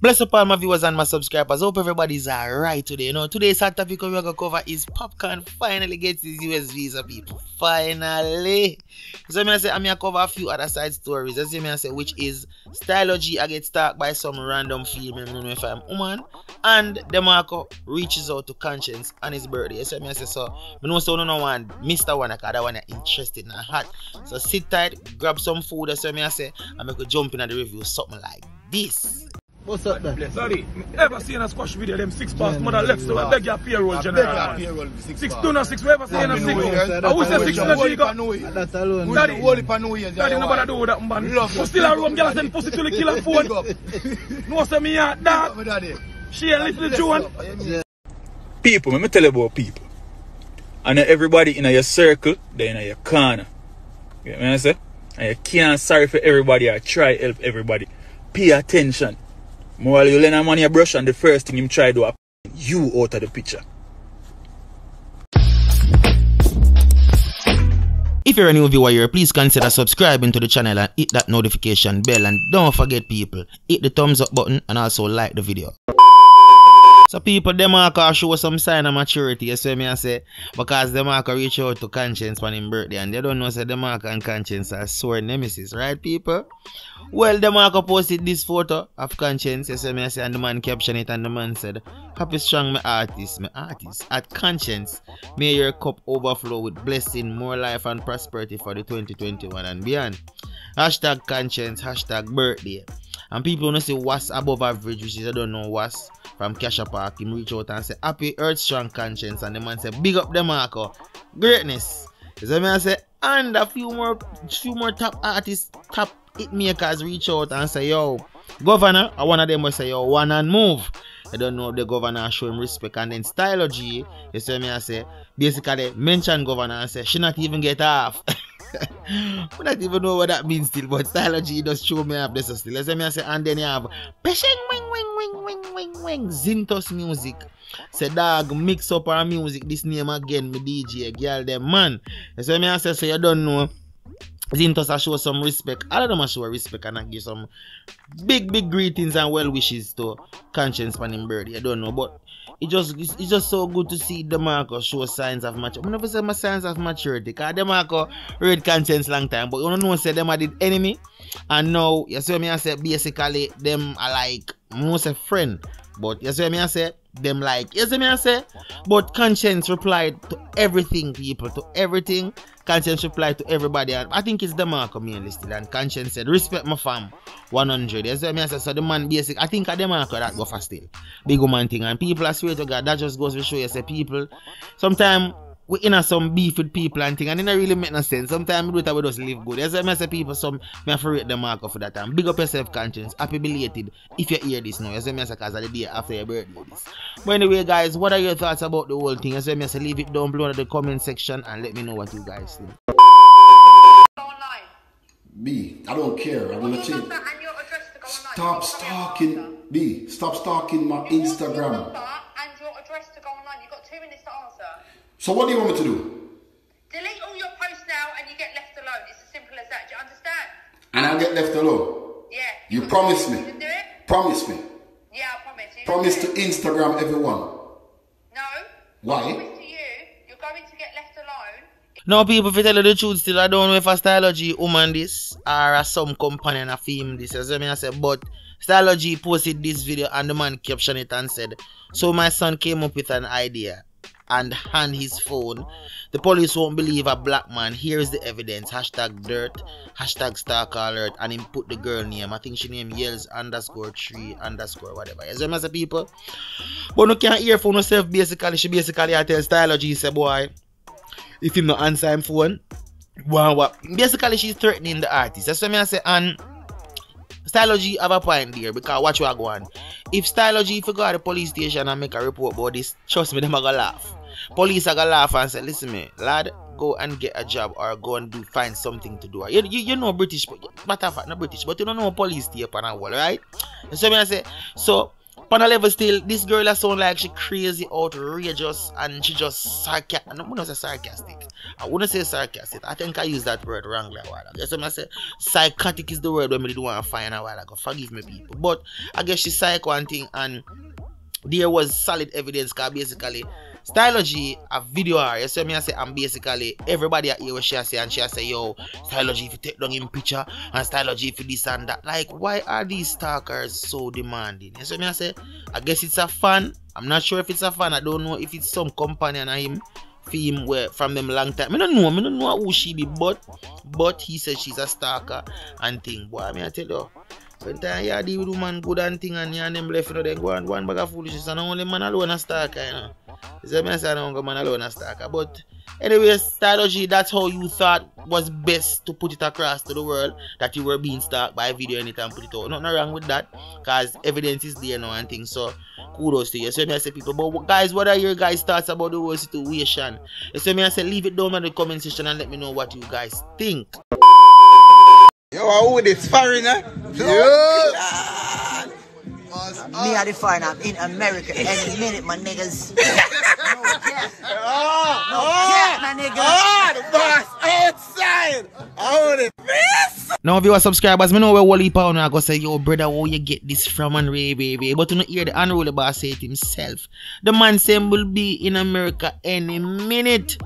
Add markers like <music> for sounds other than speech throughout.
Bless up all my viewers and my subscribers. Hope everybody's alright today. You know, today's hot topic we're gonna cover is Popcaan finally gets his US visa, people. Finally. So me I say I'm gonna cover a few other side stories. As you me I say, which is Stylo-G I get stalked by some random female, I don't know if I'm woman. And DeMarco reaches out to Konshens on his birthday. So me I say so I know so no one Mr. One that one interested and hot. So sit tight, grab some food, so me I say, and make a jump in at the review, something like this. What's up then? Daddy, ever seen a squash video, them six pass, Yeah, mother left, so I beg your payroll, I general. beg your payroll, six Six two, no six, we ever seen a six? me I wish that a six alone. in a Whole G got. heap of alone. Daddy. Whole heap of New Daddy, yeah, nobody why? do that, man. Love You you. still a room, girl, send pussy to the killer phone. Big <laughs> up. No, say me a dog. up, my daddy. She a little Joan. Yeah. people, let me tell you about people. And everybody in your circle, they in your corner. You know what I say? And you can't sorry for everybody or try help everybody. Pay attention. More you learn a man brush and the first thing him try do you out of the picture. If you're a new viewer here, please consider subscribing to the channel and hit that notification bell and don't forget people, hit the thumbs up button and also like the video. So people, them can show some sign of maturity, you see me I say, because them can reach out to Konshens for his birthday and they don't know say them are and Konshens are sore nemesis, right people? Well, them can posted this photo of Konshens, you see me I say, and the man captioned it and the man said, Happy strong my artist, my artist, at Konshens, may your cup overflow with blessing, more life and prosperity for the 2021 and beyond. Hashtag Konshens, hashtag birthday. And people wanna say what's above average, which is I don't know what's from Casha Park. Him reach out and say happy earth strong Konshens and the man say big up DeMarco. Greatness. So me I say and a few more few more top artists, top hit makers reach out and say yo, governor, I one of them will say yo one and move. I don't know if the governor show him respect and then Stylo-G, you see me I say basically mention governor and say she not even get off. <laughs> I don't even know what that means still, but Stylo-G does show me up this still. Let's say me I say, and then you have wing wing wing wing wing wing Zintos music. Say dog mix up our music. This name again, me DJ girl them man. You see me I say so you don't know. Zintos I show some respect. All of them I show respect and I give some big big greetings and well wishes to Konshens him birthday. I don't know, but it just it's, just so good to see DeMarco show signs of maturity. I never say my signs of maturity, cause DeMarco read Konshens long time, but you don't know say them are the enemy. And now you see me I say basically them are like most a friend. But you see me I say? Them like you see me I say? But Konshens replied to everything people to everything. Konshens replied to everybody. And I think it's the mark mainly still and Konshens said respect my fam 100 you see me I say? So the man basic I think at the mark that go for still. Big woman thing. And people I swear to God that just goes to show you say people sometimes we in a some beef with people and thing and it don't really make no sense. Sometimes we do it we just live good. As I say people some me have to rate the mark for that time. Big up yourself Konshens. Happy belated if you hear this now. As I say cause of the day after your birthday this. But anyway guys, what are your thoughts about the whole thing? As I say leave it down below in the comment section and let me know what you guys think. go online. B, I don't care. I'm gonna change. number and your address to go online? Stop You've got your stalking answer. B. Stop stalking my What's your Instagram. number and your address to go online? You've got two minutes to answer. So what do you want me to do? Delete all your posts now and you get left alone. It's as simple as that. Do you understand? And I'll get left alone. Yeah. You got promise to me. do it? Promise me. Yeah, I promise. You Promise to it? Instagram everyone. No. Why? I promise to you, you're going to get left alone. Now people if you tell you the truth still I don't know if a Stylo-G woman this or a some companion a film this. As I mean I said but Stylo-G posted this video and the man captioned it and said, So my son came up with an idea and hand his phone. The police won't believe a black man. Here's the evidence. Hashtag dirt, hashtag stalker alert, and him put the girl name. I think she named Yells underscore tree underscore whatever. As the people. But no can't hear for herself basically. She basically I tell Stylo-G say boy, if him not answer him phone, what what basically she's threatening the artist. That's what I say and Stylo-G have a point there because watch what I go on. If Stylo-G if you go to the police station and make a report about this, trust me, them a gonna laugh. Police are gonna laugh and say, listen me, lad, go and get a job or go and do find something to do. You, you, you know British, but matter of fact, not British, but you don't know police tape and right? So I say, so on a level still, this girl has sound like she crazy, outrageous, and she just sarcastic. I don't want to say sarcastic. I wouldn't say sarcastic. I think I used that word wrongly a while ago. So I say psychotic is the word when we want to find a while ago. Forgive me, people. But I guess she psycho and thing, and there was solid evidence because basically Stylo G a video her, you see me I say and basically everybody at hear what she say and she say yo Stylo G if you take down him picture and Stylo G you this and that. Like why are these stalkers so demanding? You see me I say I guess it's a fan. I'm not sure if it's a fan. I don't know if it's some companion of him him where from them long time. I don't know, I don't know who she be, but but he says she's a stalker and thing. Boy, I mean I tell you time you deal with woman good and thing and you and them left, you know, then go and and bag of foolishness and only man alone a stalker, you know. You see me I say I don't go man alone a stalker. But anyway, Stylo G, that's how you thought was best to put it across to the world that you were being stalked by a video anytime put it out. Nothing wrong with that. Cause evidence is there now and things. So kudos to you. So me I say people, but guys, what are your guys' thoughts about the whole situation? You see me I say leave it down in the comment section and let me know what you guys think. Yo, who this foreigner? Me are the foreigner. I'm in America any minute, my niggas. <laughs> no cap. No cap, my nigga. Oh. I it. Now, subscribers, me know where Wally Pound I go say, yo, brother, where you get this from and Ray, baby. But you know, hear the unruly boss say it himself. The man saying will be in America any minute.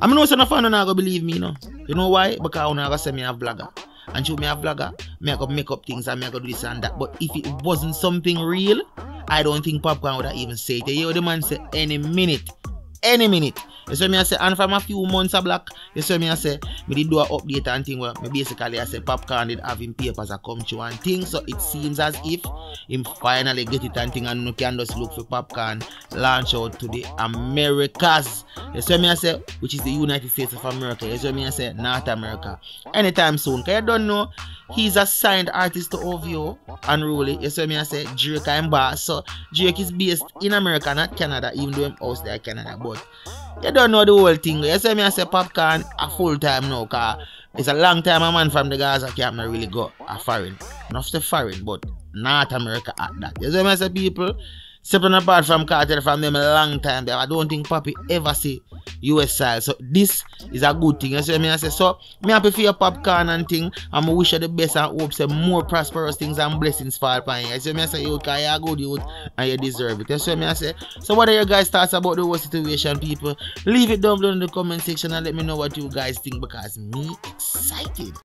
I mean, no son of fan not gonna believe me, you know. You know why? Because I'm gonna say me a vlogger. And show me a vlogger, me I go make up things and me I go do this and that. But if it wasn't something real, I don't think Popcaan would have even said it. Know, the man say any minute. Any minute. You see me I say, and from a few months a black, you see me I say, me did do a update and thing where me basically I say Popcaan did have him papers a come through and thing. So it seems as if him finally get it and thing and no can just look for Popcaan launch out to the Americas. You see me I say, which is the United States of America. You see me I say, North America. Anytime soon. Cause you don't know, he's a signed artist to OVO unruly. You see me I say, Drake and boss. So Drake is based in America, not Canada, even though him house there Canada. But you don't know the whole thing. You see me I say Popcaan a full time now, cause it's a long time a man from the Gaza camp not really go a foreign. Not the foreign, but North America at that. You see me I say people separate apart from Kartel from them a long time there. I don't think Papi ever see US side. So this is a good thing. You see me I say so me happy for your Popcaan and thing. I'm wish you the best and hope say more prosperous things and blessings fall upon you. You see me I say you cause you're good youth and you deserve it. You see me I say so what are your guys thoughts about the whole situation people? Leave it down below in the comment section and let me know what you guys think because me excited.